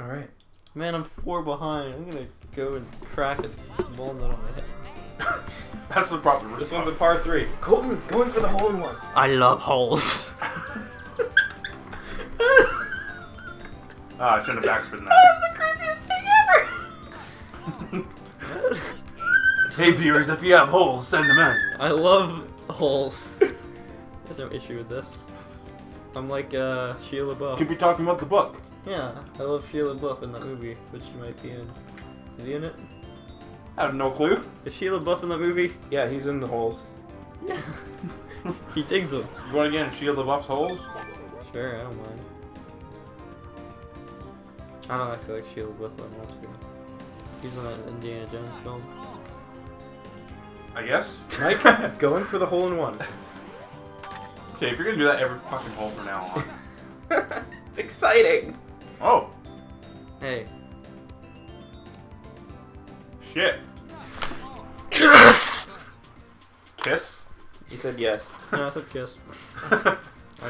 All right. Man, I'm four behind. I'm gonna go and crack a walnut on my head. That's the proper This one's a par three. Colton going for the hole in one. I love holes. Ah, I shouldn't have backspin that. That's the creepiest thing ever. hey viewers, if you have holes, send them in. I love holes. There's no issue with this. I'm like uh, Shia LaBeouf. Could be talking about the book. Yeah, I love Shia LaBeouf in that movie, which she might be in. Is he in it? I have no clue. Is Shia LaBeouf in that movie? Yeah, he's in the holes. Yeah. he digs them. You want to get in Shia LaBeouf's holes? Sure, I don't mind. I don't actually like Shia LaBeouf that much. so. He's in that Indiana Jones film. I guess. Mike going for the hole in one. Okay, if you're gonna do that every fucking hole from now on. it's exciting. Oh, Hey. shit. Kiss? Kiss. He said yes. No, I said kiss. I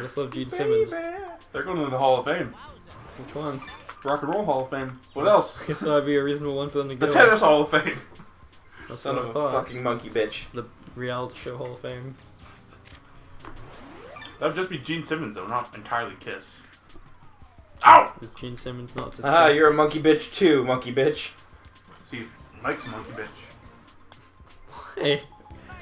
just love Gene Simmons. They're going to the Hall of Fame. Which one? Rock and Roll Hall of Fame. What else? I Guess that'd be a reasonable one for them to The go. Tennis Hall of Fame. That's Son what of I a thought. fucking monkey bitch. The reality show Hall of Fame. That would just be Gene Simmons, though, not entirely Kiss. Ow! Is Gene Simmons not just Ah, Kiss? you're a monkey bitch too, monkey bitch. See, Mike's a monkey bitch. Hey,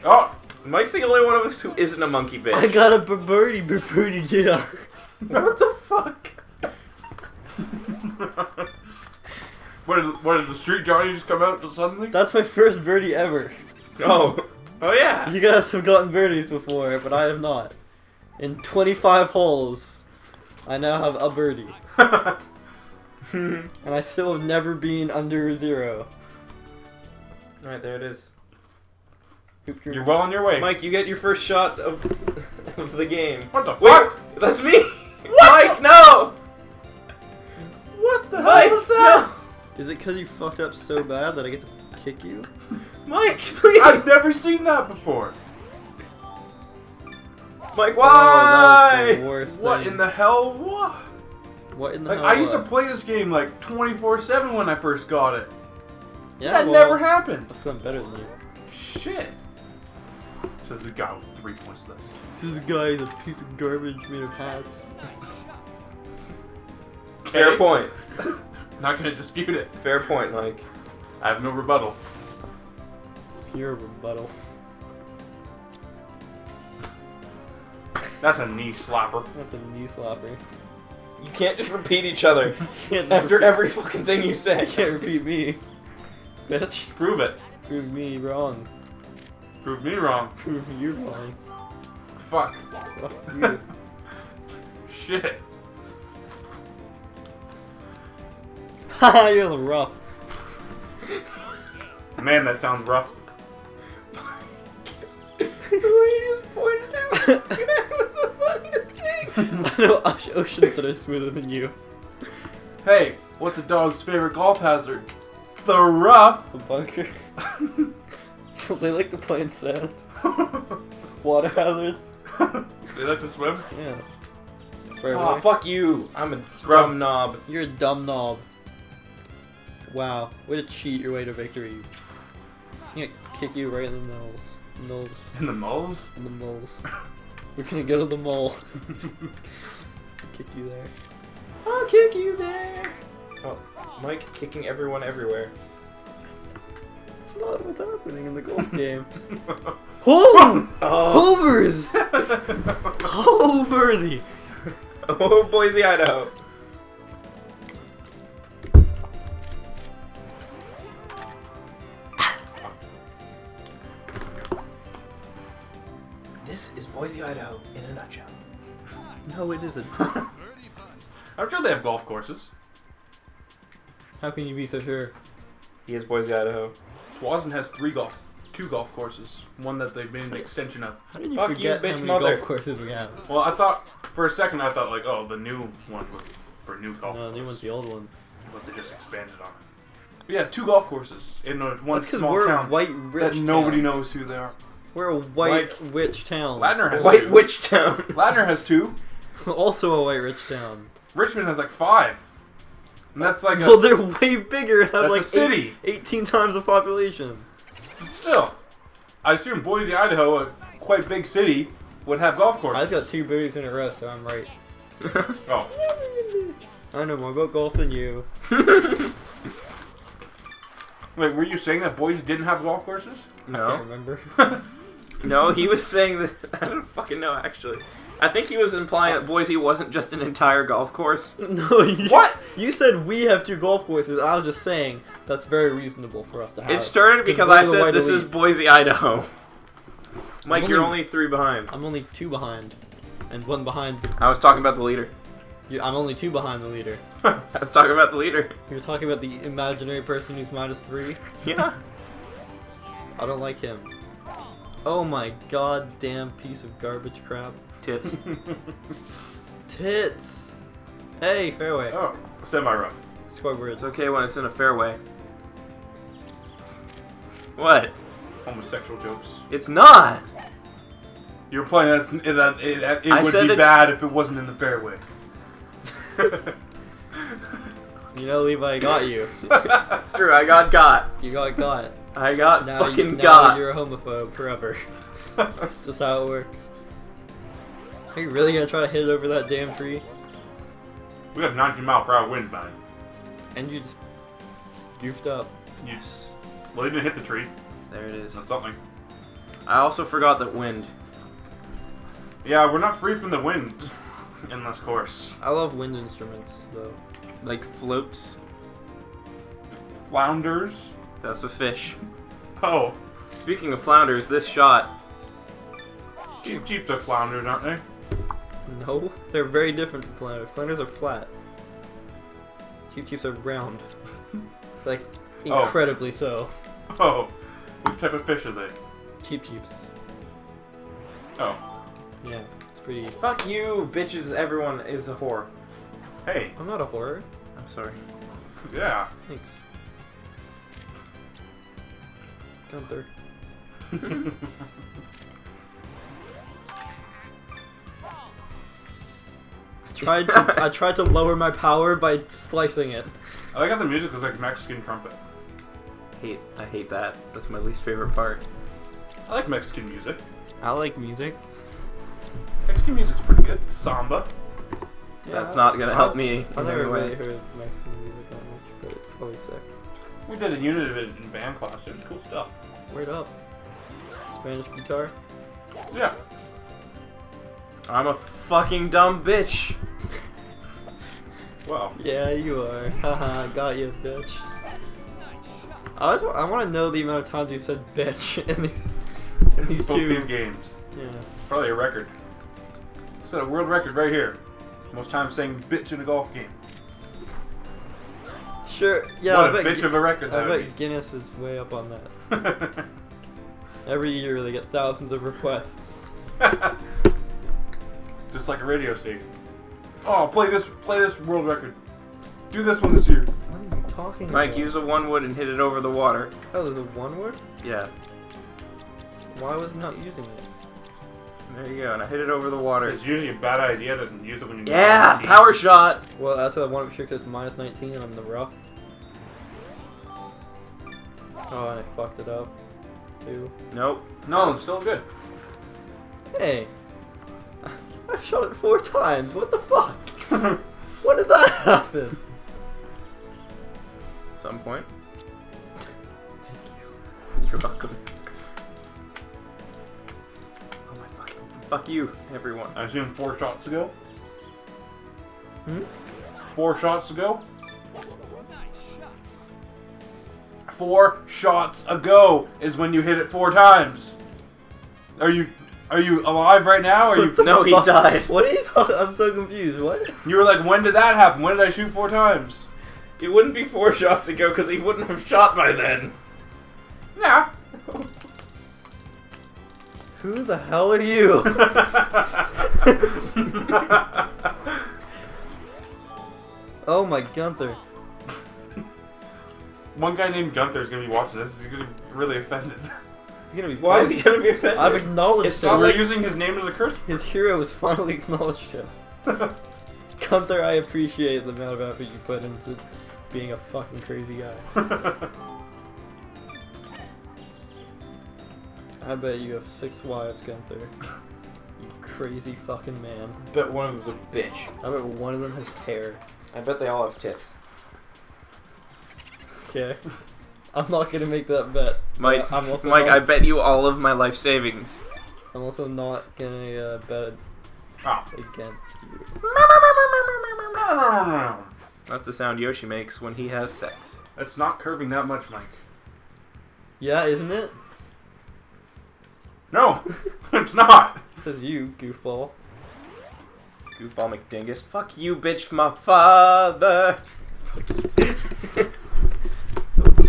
Oh! Mike's the only one of us who isn't a monkey bitch. I got a birdie, birdie, yeah. what the fuck? what, did, what did the street Johnny just come out suddenly? That's my first birdie ever. Oh, oh yeah. You guys have gotten birdies before, but I have not. In 25 holes, I now have a birdie. And I still have never been under zero. All right, there it is. You're well on your way. Mike, you get your first shot of, of the game. What the Wait, fuck? that's me. Mike, no. What the Mike, no. Is it because you fucked up so bad that I get to kick you? Mike, please. I've never seen that before. Mike, Oh, that was why? the worst What thing. in the hell? What? What in the Like, hell? I used to play this game like 24 7 when I first got it. Yeah, that well, never happened. That's going better than you. Shit. Says the guy with three points less. This is a guy, he's a piece of garbage made of hats. Fair Okay. point. Not gonna dispute it. Fair point, Mike. I have no rebuttal. You're rebuttal. That's a knee slapper. That's a knee slapper. You can't just repeat each other after repeat- every fucking thing you You say. can't repeat me. Bitch. Prove it. Prove me wrong. Prove me wrong. Prove you wrong. Fuck. Fuck you. Shit. Haha, you're the rough. Man, that sounds rough. I know oce- oceans that are smoother than you. Hey, what's a dog's favorite golf hazard? The rough. A bunker. they like to play in sand. Water hazard. they like to swim? Yeah. Fairway. Oh, fuck you. I'm a Scrub. dumb knob. You're a dumb knob. Wow. Way to cheat your way to victory. I'm gonna kick you right in the nose. Nose. In the moles? In the moles. We're gonna go to the mole. kick you there. I'll kick you there. Oh, Mike kicking everyone everywhere. That's not what's happening in the golf game. Home! Oh, Homers! Homersy! oh Boise, Idaho. Boise, Idaho in a nutshell. No, it isn't. I'm sure they have golf courses. How can you be so sure? He is Boise, Idaho. Tsawwassen has three golf, two golf courses. One that they've made an extension of. How did you Fuck you, forget bitch how many mother. golf courses we have? Well, I thought for a second I thought like, oh, the new one was for new golf. No, the new one's the old one. but they just expanded on it. But yeah, two golf courses in a, one That's because small we're town a white rich that nobody town. knows who they are. We're a white Like- witch town. Ladner has White two. Witch Town. Ladner has two. also a white rich town. Richmond has like five. And that's like a, Well, they're way bigger and have that's like a city. eight- 18 times the population. Still, I assume Boise, Idaho, a quite big city, would have golf courses. I courses. just got two birdies in a row, so I'm right. Oh, I know more about golf than you. wait, were you saying that Boise didn't have golf courses? I can't no, remember. No, he was saying that. I don't fucking know actually. I think he was implying that Boise wasn't just an entire golf course. no, you, What? You said we have two golf courses. I was just saying that's very reasonable for us to have. It started because I said this is. Boise, Idaho. Mike, only- you're only three behind. I'm only two behind, and one behind. I was talking about the leader. you, I'm only two behind the leader. I was talking about the leader. You're talking about the imaginary person who's minus three. Yeah. I don't like him. Oh my god, damn piece of garbage crap. Tits. Tits. Hey, fairway. oh, semi-rough. Squidward. It's okay when it's in a fairway. What? Homosexual jokes. It's not. You're playing that that it, that it I would be it's- bad if it wasn't in the fairway. You know, Levi, I got you. It's true. I got got. You got got. I got Now, fucking you, now got. you're a homophobe forever. That's just how it works. Are you really gonna try to hit it over that damn tree? we got 19 mile per hour wind, man. And you just goofed up. Yes. Well, he didn't hit the tree. There it is. That's something. I also forgot that wind. Yeah, we're not free from the wind in this course. I love wind instruments, though. Like floats. Flounders. That's a fish. Oh, Speaking of flounders, this shot. Cheep Cheeps are flounders, aren't they? No, they're very different from flounders. Flounders are flat. Cheep Cheeps are round. like, Oh. incredibly so. Oh, what type of fish are they? Cheep Cheeps. Oh, Yeah, it's pretty. Fuck you, bitches. Everyone is a whore. hey, I'm not a whore. I'm sorry. yeah. Thanks. Gunther. I tried to I tried to lower my power by slicing it. I like how the music was like Mexican trumpet. hate. I hate that. That's my least favorite part. I like Mexican music. I like music. Mexican music's pretty good. Samba. That's not gonna help me I in never really heard Mexican music that much, but it's probably sick. We did a unit of it in band class. It was cool stuff. Word up. Spanish guitar. Yeah. I'm a fucking dumb bitch. Wow. Yeah, you are. Haha, got you, bitch. I, was, I want to know the amount of times you've said bitch in these in these Both two. these games. Yeah. Probably a record. Set a world record right here. Most times saying bitch in a golf game. Sure. Yeah, what I a bet, bitch of a record I bet would Guinness is way up on that. Every year they get thousands of requests. Just like a radio station. Oh, play this, play this world record. Do this one this year. What are you talking Mike, about? use a one wood and hit it over the water. Oh, there's a one wood. Yeah. Why was he not using it? There you go. And I hit it over the water. It's usually a bad idea to use it when you're Yeah, power shot. Well, that's what I want to sure because it's minus 19 and I'm in the rough. Oh, and I fucked it up. Too. Nope. team. No, it's still good. Hey! I shot it four times. What the fuck? When did that happen? Some point. Thank you. You're welcome. Oh my fucking. Fuck you, everyone. I assume four shots ago. Hmm? Four shots ago. Four shots ago is when you hit it four times. Are you are you alive right now? Are you? No, he fuck? died. What are you talking? I'm so confused. What? You were like, when did that happen? When did I shoot four times? It wouldn't be four shots ago because he wouldn't have shot by then. Yeah. Who the hell are you? oh my Gunther. One guy named Gunther is gonna be watching this. He's gonna be really offended. He's gonna be. Why is he gonna be offended? I've acknowledged It's him. not We're like- using his name as a curse. His hero has finally acknowledged him. Gunther, I appreciate the amount of effort you put into being a fucking crazy guy. I bet you have six wives, Gunther. You crazy fucking man. I bet one of them's a bitch. I bet one of them has hair. I bet they all have tits. Okay. I'm not gonna make that bet. Mike, I'm also Mike, not, I bet you all of my life savings. I'm also not gonna uh, bet oh. against you. That's the sound Yoshi makes when he has sex. It's not curving that much, Mike. Yeah, isn't it? No, it's not. Says you, goofball. Goofball McDingus. Fuck you, bitch, my father.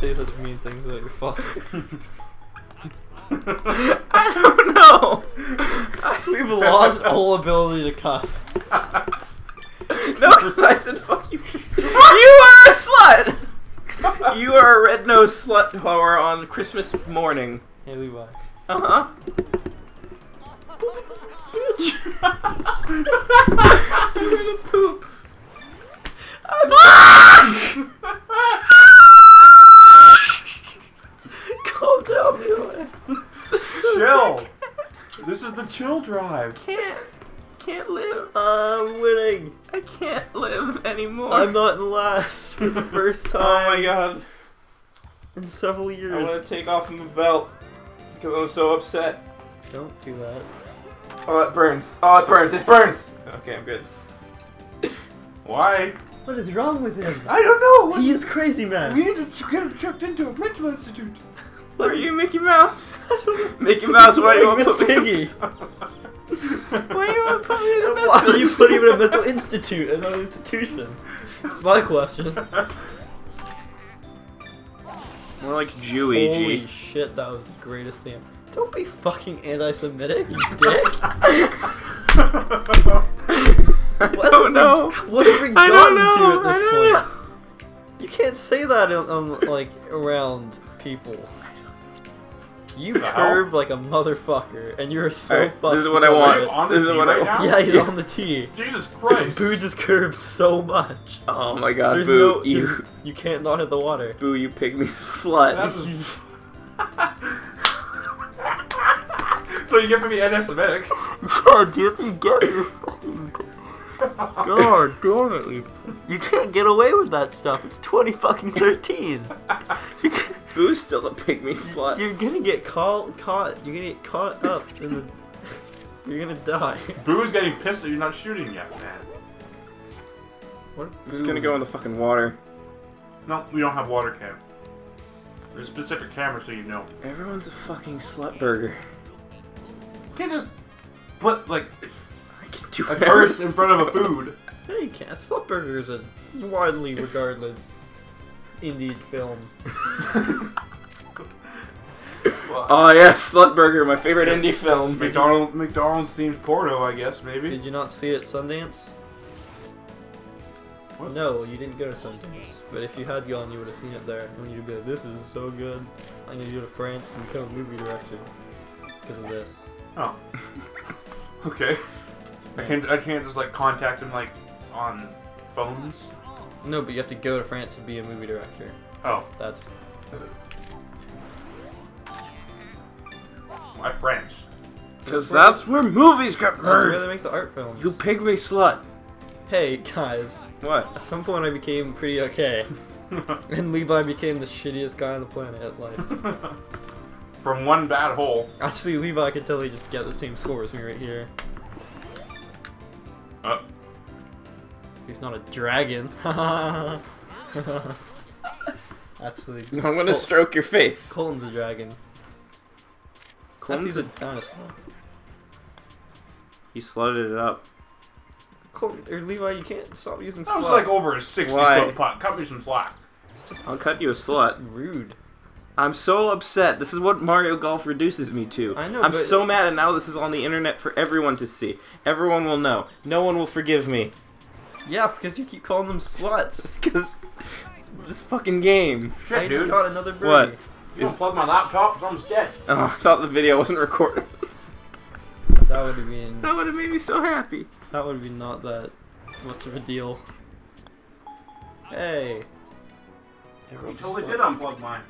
Don't say such mean things about your father. I don't know. We've lost all ability to cuss. No, because I said fuck you. You are a slut. You are a red-nosed slut whore on Christmas morning. Hey, Levi. Uh huh. You're gonna poop. Calm Chill. This is the chill drive. Can't, can't live. I'm winning. I can't live anymore. I'm not in last for the first oh time. Oh time my god. in several years. I want years. to take off my belt because I'm so upset. Don't do that. Oh, it burns. Oh, it burns. It burns. Okay, I'm good. Why? What is wrong with him? I don't know. He is crazy, man. We need to get him checked into a mental institute. Are you Mickey Mouse? Mickey Mouse, why do you want to Miss put me? Piggy? Why do you want to put me in a mental Why mental do you put him in a mental institute and not an institution? It's my question. More like Jewy, Holy G. shit, that was the greatest thing. Don't be fucking anti-Semitic, you dick. I What don't know. What have we I gotten to at I this don't point? You can't say that in, um, like around people. You The curve like a motherfucker, and you're so Alright, fucked. this is what I because want. On This is tee what I right want. now? it. Yeah, he's on the tee. Jesus Christ. Boo just curves so much. Oh my god, There's Boo, no, you, you, you can't not hit the water. Boo, you pygmy slut. That's- so you get from the anti-Semitic. God, dude, you get your fucking. God damn it, you. You can't get away with that stuff. It's 20 fucking 13. You Boo's still a pygmy slut. You're gonna get caught, caught. You're gonna get caught up in the. You're gonna die. Boo's getting pissed that you're not shooting yet, man. What? I'm gonna go in the fucking water. No, we don't have water cam. There's a specific camera so you know. Everyone's a fucking slut burger. You can't just put like I can do a whatever. curse in front of a food. Hey, you can't. Slutburger is a widely regarded indie film. Ah, oh yeah, slut burger, my favorite indie film. McDonald McDonald's themed porno, I guess maybe. Did you not see it at Sundance? What? No, you didn't go to Sundance. But if you had gone, you would have seen it there. And you'd be like, this is so good. I'm gonna go to France and become a movie director. Because of this. Oh. okay. I can't I can't just like contact him like on phones. No, but you have to go to France to be a movie director. Oh, That's. my French. Because that's where movies get That's where made. they make the art films. You pygmy slut. Hey, guys. What? At some point I became pretty okay. And Levi became the shittiest guy on the planet at life. From one bad hole. Actually, Levi can totally just get the same score as me right here. Uh, He's not a dragon. Actually, I'm gonna Col- stroke your face. Colton's a dragon. Colin's a- a dinosaur. He slutted it up. Colton, or Levi, you can't stop using that was like over a 60 Why? foot putt. Cut me some slack. It's just I'll cut you a it's slut. rude. I'm so upset. This is what Mario Golf reduces me to. I know, I'm but- so mad, and now this is on the internet for everyone to see. Everyone will know. No one will forgive me. Yeah, because you keep calling them sluts. Because this fucking game. Shit, I just got another birdie. What? You don't plug my laptop, so I'm sketch. Oh, I thought the video wasn't recorded. That would have been. That would have made me so happy. That would have been not that much of a deal. Hey. You totally just did unplug mine.